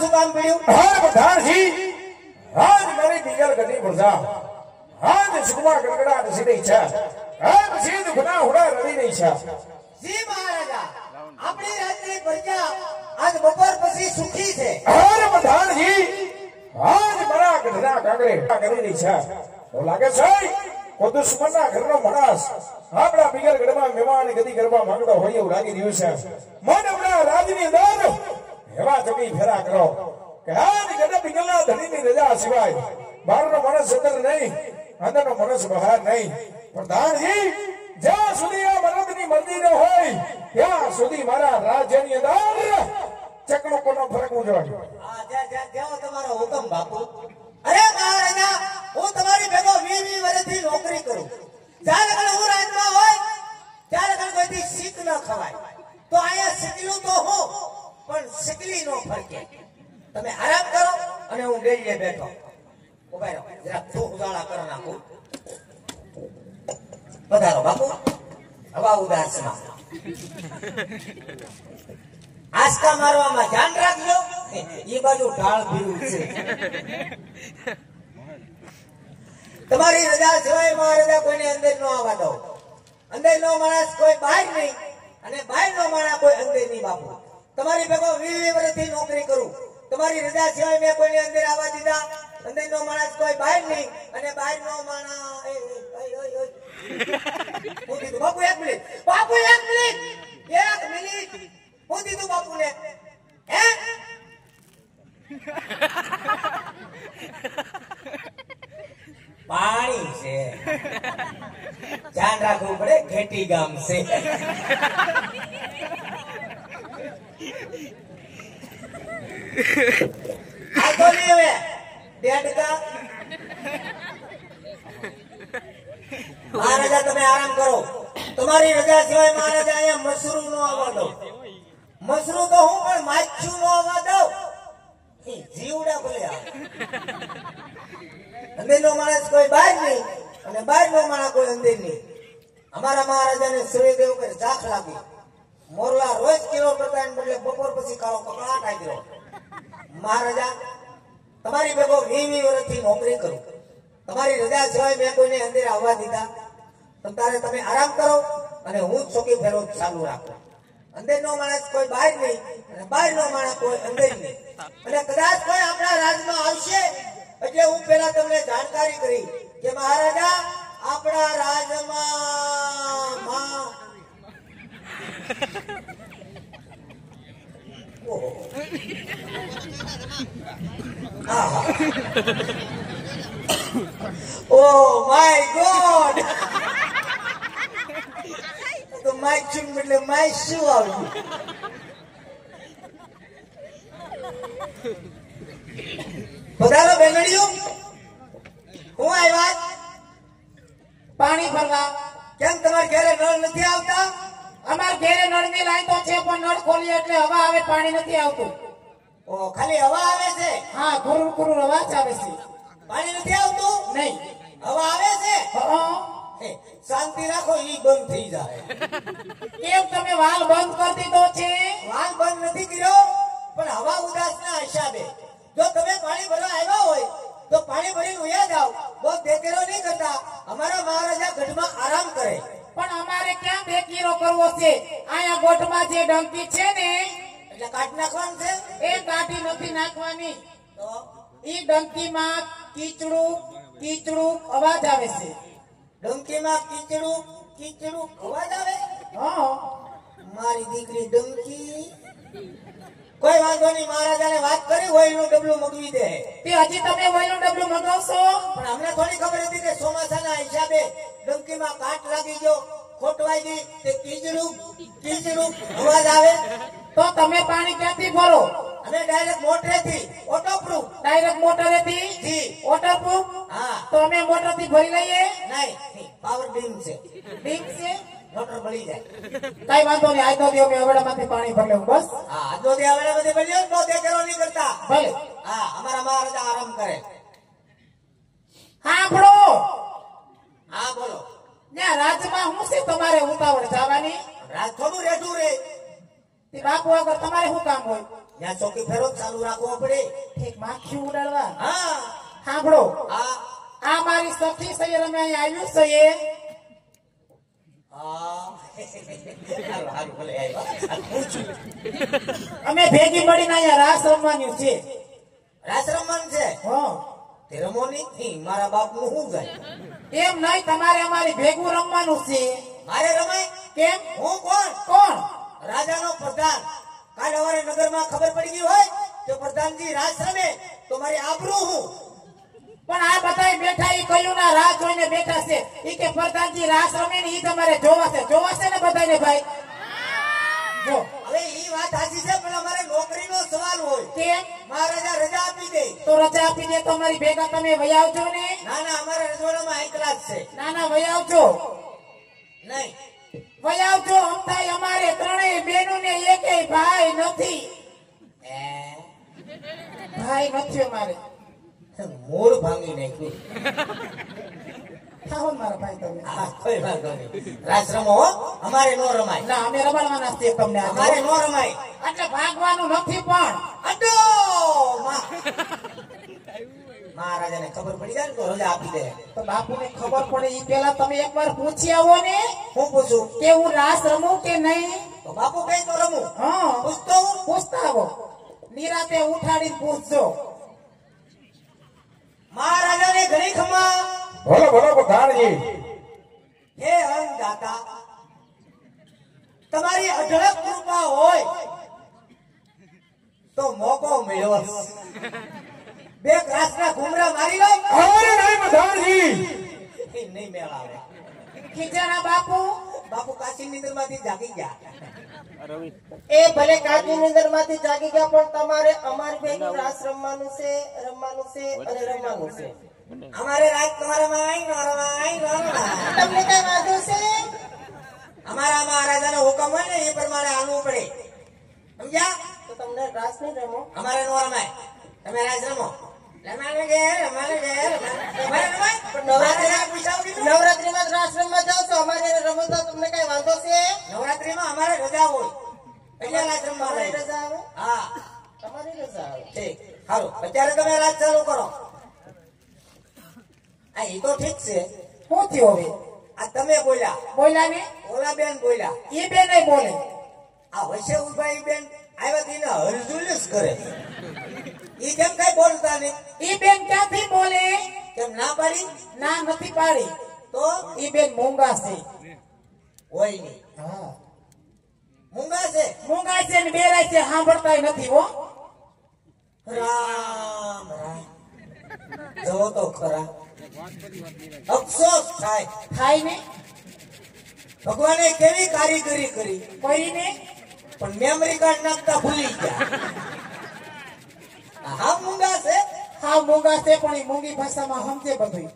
શું કામ પડ્યું હાર બધાજી હાર મારી દિગર ગતિ પ્રજા હાર સુકમા ગડગડા નસીની છે. હાર સીધ ગુના હુડા રવિની છે. જી મહારાજા આપણી રાજ્યની પ્રજા આજ બપોર પછી સુખી છે. હાર બધાજી હાર મારા ગઢના કાગડે કરી છે. તો લાગે છે કો દુશ્મનના ઘરનો માણસ આપણા બિગર ગઢમાં મહેમાન ગતિ કરવા માંગતો હોય એવું લાગી રહ્યું છે. મન આપણા રાજની અંદર એવા જમી ફેરા કરો કે હાર ગઢ બિગલના ધણીની રજા સિવાય બહારનો માણસ અંદર નહીં અંદરનો માણસ બહાર નહીં. પ્રધાનજી, જ્યાં સુધી આ મરદની મરદી ન હોય, ત્યાં સુધી મારા રાજ્યની અંદર ચકલો કોનો ફરક ઉજવાડ્યો આ જ્યાં જ્યાં જ્યાં તમારો હુકમ બાપુ અરે મહારાજા હું તમારી ભેગો વી વી વર્ષથી નોકરી કરું જ્યારે કણ હું રાજમાં હોય ત્યારે કણ કોઈથી શીખ ન ખવાય તો અહીંયા શીખલું તો હું પણ શીખલી નો ફરકે તમે આરામ કરો અને હું ડેલીએ બેઠો ઊભા રહો જરા થૂક ઉજાળા કરી નાખું પધારો બાપુ હવા ઉદાસમાં આસ્કા મારવામાં ધ્યાન રાખજો. એ બાજુ ઢાળ ભીરું છે. તમારી રજા સિવાય મહારાજા કોઈને અંદર ન આવવા દો. અંદર નો માણસ કોઈ બહાર નહીં અને બહાર નો માણસ કોઈ અંદર નહીં બાપુ. તમારી ભેગો વીસ વર્ષથી નોકરી કરું. તમારી રજા સિવાય મેં કોઈને અંદર આવવા દીધા. અંદર નો માણસ કોઈ બહાર નહીં અને બહાર નો માણસ બાપુ, એક મિનિટ બાપુ એક મિનિટ એક મિનિટ હું કીધું બાપુને હે પાણી છે ધ્યાન રાખવું ખેટી ગામ છે આ નહીં હવે દેડકા મહારાજા તમે આરામ કરો તમારી રજા સિવાય મહારાજા અહીંયા મશરૂ નો આવવા દો મશરૂ તો હું પણ માછું નો આવવા દઉં જીવડા બોલ્યા અંદરનો માણસ કોઈ બહાર નહીં અને બહારનો માણસ કોઈ અંદર નહીં અમારા મહારાજાને સૂર્યદેવ પર ઝાંખ લાગી. મોરલા રોજ કિલો કરતા એને બદલે બપોર પછી કાળો કકડાટ આવી ગયો મહારાજા, તમારી ભેગો વી વી વર્ષથી નોકરી કરું. તમારી રજા સિવાય મેં કોઈને અંદર આવવા દીધા. તો તારે તમે આરામ કરો અને હું જ ચોકી ફેરો ચાલુ રાખું. અંદરનો માણસ કોઈ બહાર નહીં અને બહારનો માણસ કોઈ અંદર નહીં. અને કદાચ કોઈ આપણા રાજમાં આવશે, એટલે હું પેલા તમને જાણકારી કરી કે મહારાજા આપણા રાજમાં ઓ માય God! તો માય ચુમ એટલે માય શું આવ્યું પધારો બેનડીઓ, હું આવ્યા? પાણી ભરવા. કેમ તમારે ઘરે નળ નથી આવતા? અમાર ઘેરે નળની લાઈન તો છે, પણ નળ ખોલીએ એટલે હવા આવે, પાણી નથી આવતું. ઓ, ખાલી હવા આવે છે? હા કુરુર કુરુર અવાજ આવે છે. પાણી નથી આવતું? નહીં. હવા આવે છે? શાંતિ રાખો, ઈ બંધ થઈ જાય. કેમ તમે વાલ બંધ કરી દીધો છે? વાલ બંધ નથી કર્યો, પણ હવા ઉદાસના હિસાબે. જો તમે પાણી ભરવા આવ્યા હોય તો પાણી ભરી ઉયા જાઓ. બહુ બેકેરો નહીં કરતા. અમારા મહારાજા ગઢમાં આરામ કરે. પણ અમારે ક્યાં બેકીરો કરવો છે? આયા ગોઠમાં જે ડંકી છે ને એટલે કાઢ નાખવાનું છે? એ કાઢી નથી નાખવાની. તો? ઈ ડંકીમાં કીચડું કીચડું અવાજ આવે છે. ડંકીમાં કીચડું કીચડું અવાજ આવે? હા. મારી દીકરી ડંકી કોઈ વાંધો નહીં મહારાજાને વાત કરી હોય એનું ડબલું મગવી દે. તે હજી તમે વયનું ડબલું મગાવશો? પણ અમને થોડી ખબર હતી કે ચોમાસાના હિસાબે ડંકીમાં કાટ લાગી ગયો ખોટવાઈ ગઈ તે કીચડું કીચડું અવાજ આવે. તો તમે પાણી ક્યાંથી ભરો? અમે ડાયરેક્ટ મોટરેથી ઓટોપ્રૂફ ડાયરેક્ટ મોટરેથી? જી. પ્રૂફ હા. તો અમે મોટરથી ભરી લઈએ? નહીં પાવર બીમ છે. બીમ છે? મોટર જાય. કઈ વાંધો નહીં આજનો દિવસ અવેડા માંથી પાણી ભરી લેવું બસ. હા આજનો દે આવે બધી બની નો દેખેરો નહીં કરતા. ભલે. હા અમારા મહારાજા આરામ કરે. સાંભળો હા બોલો. ને રાજમાં હું છે તમારે ઉતાવળ જવાની? રાજ થોડું તે બાપુ આગળ તમારે શું કામ હોય? ત્યાં ચોકી ફેરો ચાલુ રાખવો પડે. ઠીક માખી ઉડાડવા. હા. સાંભળો હા. આ મારી સખી સૈયર અમે અહીંયા આવ્યું છે એ હા હારું, હારું, ભલે આવ્યા. આ પૂછ્યું. અમે ભેગી મળીને અહીંયા રાસ રમવાનું છે. રાસ રમવાનું છે? તે રમો નહીં. મારા બાપનું શું જાય? એમ નહીં તમારે અમારી ભેગું રમવાનું છે. મારે રમાય? કેમ? હું કોણ? કોણ? રાજાનો પ્રધાન. કાલ સવારે નગરમાં ખબર પડી ગઈ હોય તો પ્રધાનજી રાસ રમે તો મારી આબરૂ હું. પણ આ બધા બેઠા એ કયું ના રાહ જોઈને બેઠા છે. એ કે પ્રધાનજી રાસ રમે ને એ તમારે જોવાશે. જોવાશે ને બધાને ભાઈ? જો. હવે એ વાત સાચી છે પણ અમારે નોકરીનો સવાલ હોય. કે મહારાજા રજા આપી દે. તો રજા આપી દે તો અમારી ભેગા તમે વહી આવજો ને. ના ના અમારે રજવાડામાં હાઈ ક્લાસ છે. ના ના વહી આવજો. નહીં. વહી આવજો અમથાઈ અમારે ત્રણેય બેનો ને એકેય ભાઈ નથી. ભાઈ નથી અમારે. મૂળ ભાંગી નાખ્યું. થાઓ ને મારા ભાઈ તમે. આ કોઈ વાંધો નહીં. રાસ રમો અમારે નો રમાય. ના અમે રમાડવાના છીએ તમને અમારે નો રમાય. એટલે ભાગવાનું નથી પણ. અડો મહારાજાને ખબર પડી જાય ને તો રજા આપી દે. તો બાપુને ખબર પડે એ પેલા તમે એકવાર પૂછી આવો ને. હું પૂછું? કે હું રાસ રમું કે નહીં? તો બાપુ કઈ તો રમું. હા. પૂછતો પૂછતા આવો. નિરાતે ઉઠાડીને પૂછજો. મહારાજાને ઘણી ખમા ભલો ભલો પ્રધાનજી હે અંગદાતા તમારી અઢળક કૃપા હોય તો મોકો મળ્યો બે ગ્રાસના ઘુમરા મારી લો. અરે નહીં પ્રધાનજી નહીં મેળ આવે બાપુ બાપુ કાશી નીંદરમાંથી જાગી ગયા. એ ભલે કાચી નીંદરમાંથી જાગી ગયા પણ તમારે અમારી ભેગી રાસ રમવાનું છે રમવાનું છે અને રમવાનું છે. અમારે રાત તમારા માય નો રમાય નો તમને કઈ વાંધો છે? અમારા મહારાજાનો હુકમ હોય ને એ પ્રમાણે આવવું પડે. સમજ્યા? તો તમને રાસ નહીં રમો. અમારે નોરમાય તમે રાજ રમો. નવરાત્રીમાં જાઓ છો અમારે એને રમો તમને કઈ વાંધો છે? નવરાત્રીમાં અમારે રજા હોય. એટલે તમારી રજા આવે? હા. તમારી રજા આવે. ઠીક. સારું અત્યારે તમે રાજ ચાલુ કરો. આ એ તો ઠીક છે. શું થયું હવે? આ તમે બોલ્યા. બોલ્યા ને ઓલા બેન બોલ્યા. એ બેન બોલે. આ વચ્ચે ઊભા એ બેન આવ્યા તો એને હલઝુલ જ કરે. ઈ કેમ કઈ બોલતા નહીં. એ બેન ક્યાંથી બોલે? કેમ ના પાડી? ના નથી પાડી. તો? એ બેન મૂંગા છે. હોય હા. મૂંગા છે? મૂંગા છે ને બેરાય છે સાંભળતા નથી હો. રામ રામ. જવો તો ખરા. અફસોસ થાય. થાય ને? ભગવાને કેવી કારીગરી કરી? કરીને પણ મેમરી કાર્ડ નાખતા ભૂલી ગયા. હા મૂંગા છે? હા મૂંગા છે પણ એ મૂંગી ભાષામાં સમજે બધું.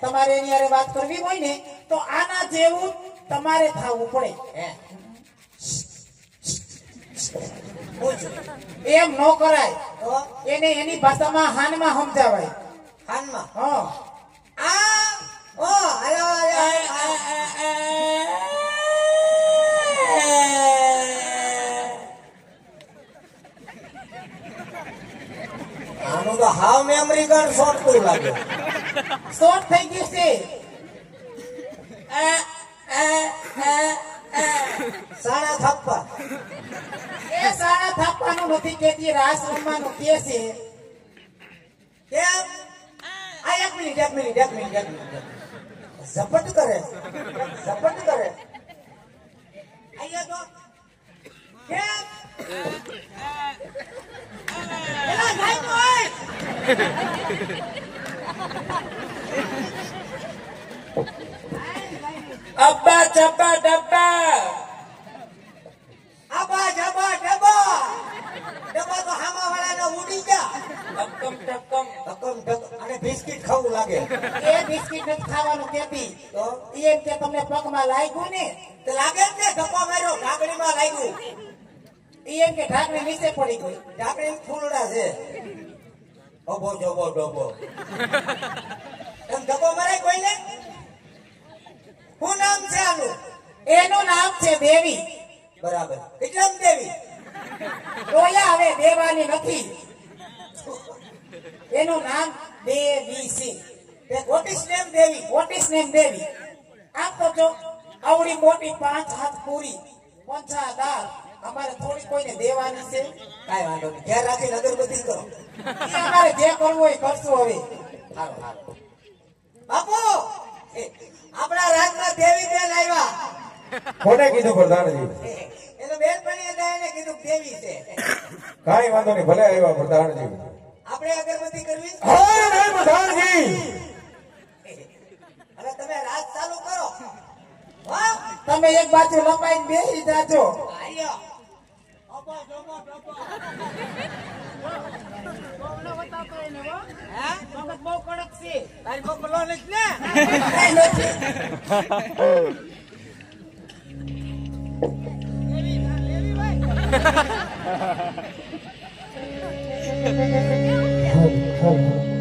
તમારે એની અરે વાત કરવી હોય ને તો આના જેવું તમારે થવું પડે. એમ ન કરાય. એને એની ભાષામાં હાનમાં સમજાવાય. હાનમાં? હા. આ ઓ હાલો. તો હાવ મેમરી કાર્ડ શોર્ટ લાગે. શોર્ટ થઈ ગયું છે. સાડા થપ્પા એ સાડા થાપવાનું નથી કેતી રાસ રમવાનું કે છે કેમ? આ એક મિનિટ એક મિનિટ એક મિનિટ એક મિનિટ. ઝપટ કરે ઝપટ કરે. અબ્બા ચબ્બા ડબ્બા આબા જબા ડબા ડબા તો હામા વાળાના ઉડી ગયા ટપકમ ટપકમ ધક્કમ ધક્કમ અને બિસ્કિટ ખાવું લાગે એ બિસ્કિટ નથી ખાવાનું કેતી તો એ કે તમને પગમાં લાગ્યું ને તો લાગે જ ને ધક્કો માર્યો લાગ્યું એ કે ઢાકણી નીચે પડી ગઈ. ઢાકડી ફૂલડા છે. અબો જબો ડબો એમ ધક્કો મારે કોઈને? શું નામ છે આનું? એનું નામ છે દેવી. બરાબર. કેટલામ દેવી. ડોયા હવે દેવાની નથી. એનું નામ દેવી તે ગોટીશ name Devi. What name Devi. આમ તો જો આવડી મોટી પાંચ હાથ પૂરી પંચાદાર અમારે થોડી કોઈને દેવાની છે. કાંઈ વાંધો નહીં. ઘેર રાખીને અગરબત્તી કરો. અમારે જે કરવું હોય કરશું હવે. હાલો હાલો બાપુ આપણા રાજમાં દેવી બેન આવ્યા. કોને કીધું પ્રધાનજી? એ તો બેનપણીએ તો એને કીધું દેવી છે. કઈ વાંધો નહીં ભલે આવ્યા પ્રધાનજી. આપણે અગરબત્તી કરવી? હા પ્રધાનજી. અરે તમે રાત ચાલુ કરો. તમે એક બાજુ લંબાઈને બેસી જાજો. નથી. હમ, હમ.